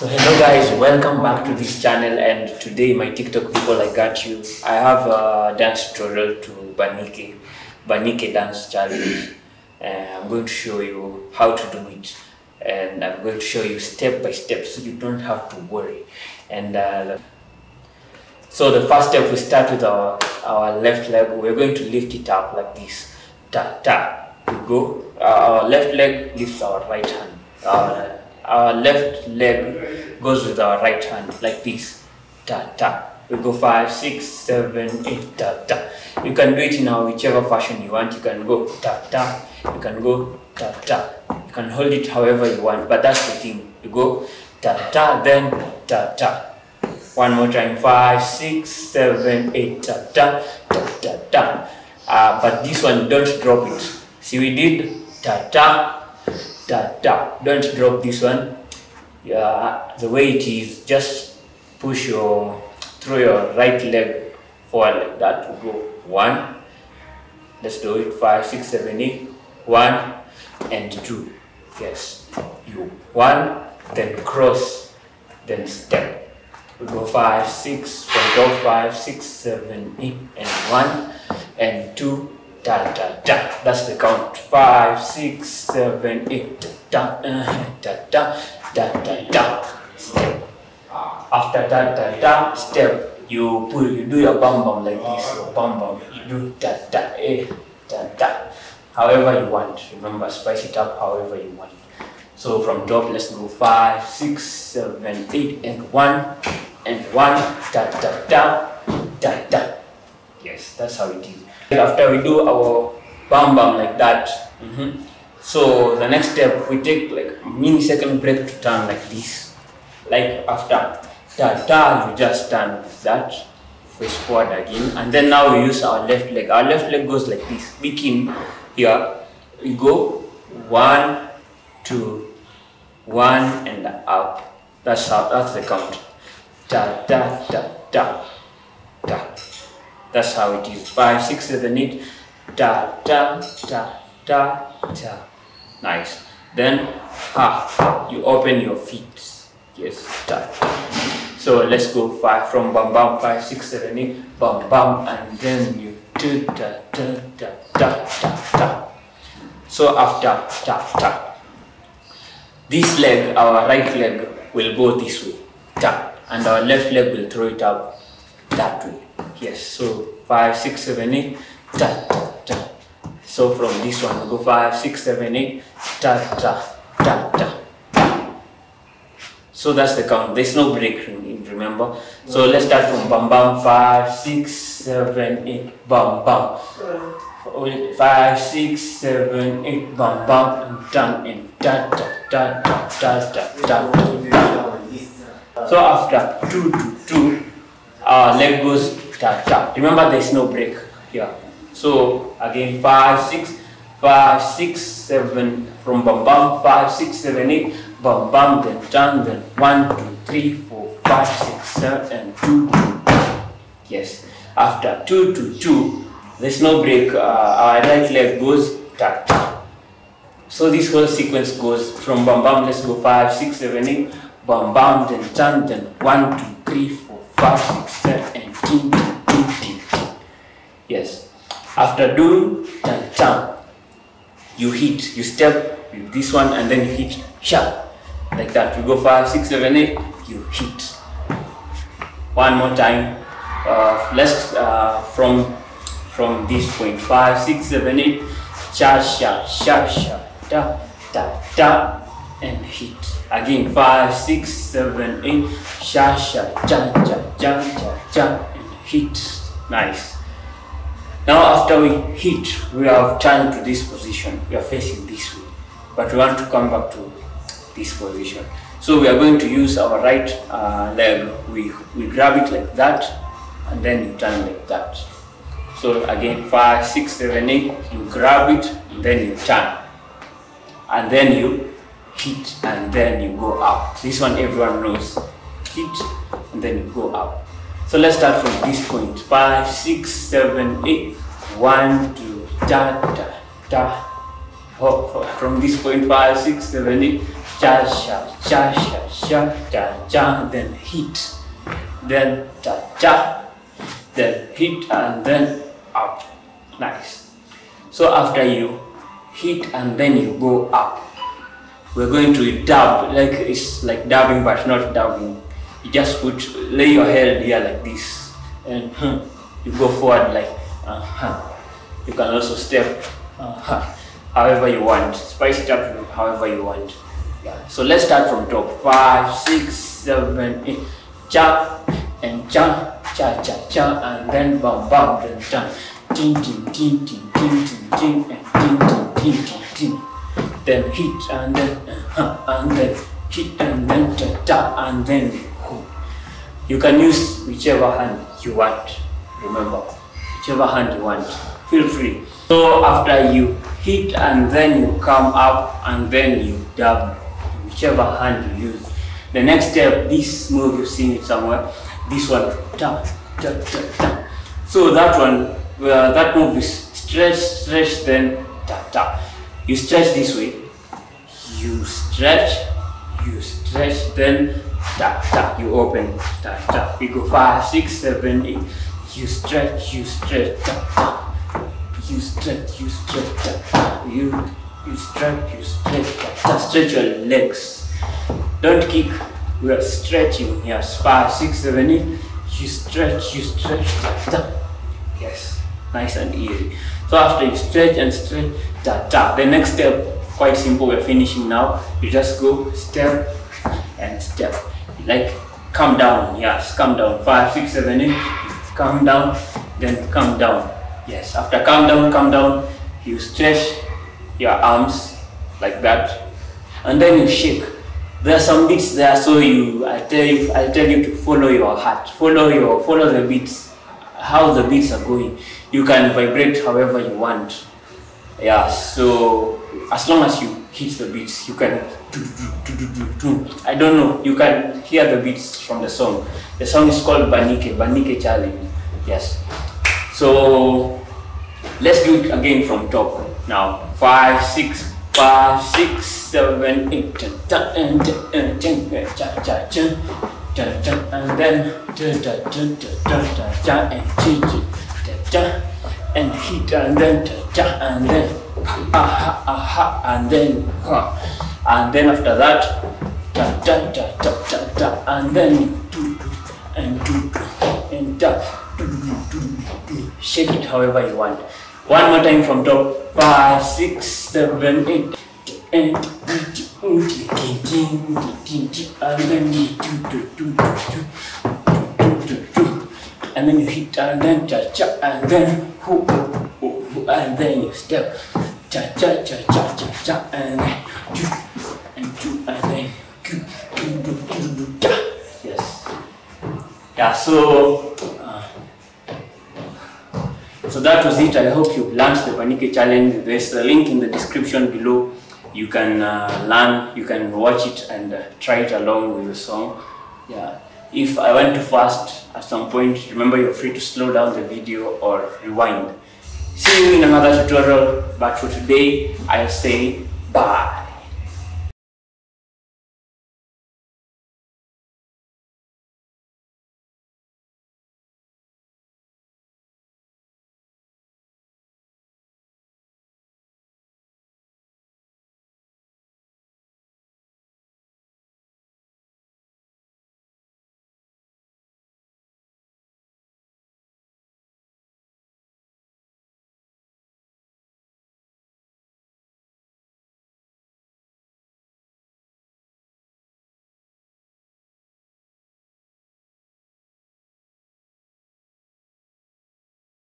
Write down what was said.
So hello guys, welcome back to this channel and today my TikTok people I got you. I have a dance tutorial to Banike, Banike dance challenge. And I'm going to show you how to do it and I'm going to show you step by step so you don't have to worry. And uh, so the first step we start with our, our left leg. We're going to lift it up like this. Ta ta. We go. Uh, our left leg lifts our right hand. Our, our left leg goes with our right hand like this. Ta ta. We go five, six, seven, eight, ta ta. You can do it in whichever fashion you want. You can go ta ta. You can go ta ta. You can hold it however you want. But that's the thing. You go ta ta, then ta ta. One more time. Five, six, seven, eight, ta ta ta ta ta. Uh, but this one, don't drop it. See, we did ta ta ta. Don't drop this one. Yeah, the way it is, just push your throw your right leg forward like that. We go one. Let's do it. Five, six, seven, eight. One and two. Yes. You one, then cross, then step. We go five, six, from top five, six, seven, eight, and one, and two, ta ta ta. That's the count. Five, six, seven, eight, ta ta ta ta ta ta. Step. After ta ta ta, step. You pull. You do your bum bum like this. Your bum bum. You do ta ta eh ta ta. However you want. Remember, spice it up however you want. So from top, let's go five, six, seven, eight, and one, and one, da da da, da da. Yes, that's how it is. After we do our bam bam like that, mhm. so the next step we take like a mini second break to turn like this. Like after da da, you just turn like that, face forward again, and then now we use our left leg. Our left leg goes like this. Begin here. We go one, two, one and up. That's how that's the count. Da da da da. That's how it is. Five, six, seven, eight. Da da da da da. Nice. Then ha, you open your feet. Yes, da. So let's go five from bam bam five, six, seven, eight, bam bam, and then you do da da da da da da. So after ta ta. This leg, our right leg, will go this way, da, and our left leg will throw it up that way. Yes, so five, six, seven, eight, ta, ta, ta. So from this one, we go five, six, seven, eight, ta, ta, ta, ta. So that's the count. There's no break, remember? So let's start from bam bam, five, six, seven, eight, bam bam. Five, six, seven, eight, bam bam, and done, and da da da da da da da. So after two to two, our leg goes ta ta. Remember, there's no break here. So again, five, six, five, six, seven, from bam bam, five, six, seven, eight, bam bam, then turn, then one, two, three, four, five, six, seven, and two, two. Yes. After two to two, there's no break. Uh, our right leg goes ta ta. So this whole sequence goes from bam bam. Let's go five, six, seven, eight. Bam bam, then turn, then one, two, three, four, five, six, seven, and ting, ting, ting, ting. Yes. After doing tan tan, you hit. You step with this one, and then you hit sharp like that. You go five, six, seven, eight. You hit. One more time. Uh, let's uh, from from this point five, six, seven, eight. Cha sha sha sha da da da and hit. Again, five, six, seven, eight, sha, sha, ja, ja, ja, ja, ja, and hit. Nice. Now after we hit, we have turned to this position. We are facing this way. But we want to come back to this position. So we are going to use our right uh, leg. We, we grab it like that, and then you turn like that. So again, five, six, seven, eight, you grab it, and then you turn. And then you hit and then you go up. This one everyone knows. Hit and then you go up. So let's start from this point. Five, six, seven, eight. One, two, da, da, da. Oh, from this point, five, six, seven, eight. cha cha cha cha cha cha cha then hit then cha cha then hit and then up nice so after you hit and then you go up we're going to dab like it's like dabbing but not dabbing. You just put lay your head here like this and hmm, you go forward like uh-huh. you can also step uh-huh, however you want. Spice it up however you want. Yeah. So let's start from top. Five six seven eight. Cha and cha cha cha cha and then bam bam then cha ting ting ting ting ting ting ting and ting ting ting ting ting then hit and then uh, and then hit and then ta ta and then. You can use whichever hand you want. Remember, whichever hand you want. Feel free. So after you hit and then you come up and then you dab whichever hand you use. The next step, this move you've seen it somewhere. This one, ta ta ta ta. So that one, well, that move is stretch, stretch, then ta ta. You stretch this way, you stretch, you stretch, then ta ta, you open, ta ta. You go five, six, seven, eight. You stretch, you stretch, ta ta. You stretch, you stretch, ta ta. You you stretch, you stretch, ta ta. Stretch your legs. Don't kick. We are stretching. Yes, five, six, seven, eight. You stretch, you stretch, ta ta. Yes, nice and easy. So after you stretch and stretch, ta ta. The next step, quite simple. We're finishing now. You just go step and step. Like come down. Yes, come down. Five, six, seven, eight. Come down, then come down. Yes. After come down, come down. You stretch your arms like that, and then you shake. There are some beats there, so you I tell you I tell you to follow your heart, follow your follow the beats, how the beats are going. You can vibrate however you want. Yeah, so as long as you hit the beats, you can. I don't know. You can hear the beats from the song. The song is called Banike, Banike Challenge. Yes. So let's do it again from top. Now five, six, five, six, seven, eight, and then and and hit, and then cha, and then aha, aha, and then ha, and then after that cha, cha, cha, cha, cha, cha, and then do, and do, and do. shake it however you want. One more time from top. Five, six, seven, eight. And and then do do do do do do do do and then you hit and then cha cha and then hoo and then you step cha cha cha cha cha cha and then do and do and then do do do do do cha yes yeah so uh, so that was it. I hope you've learned the Banike challenge. There's a link in the description below. You can uh, learn, you can watch it and uh, try it along with the song. Yeah. If I went too fast at some point, remember you're free to slow down the video or rewind. See you in another tutorial. But for today, I'll say bye.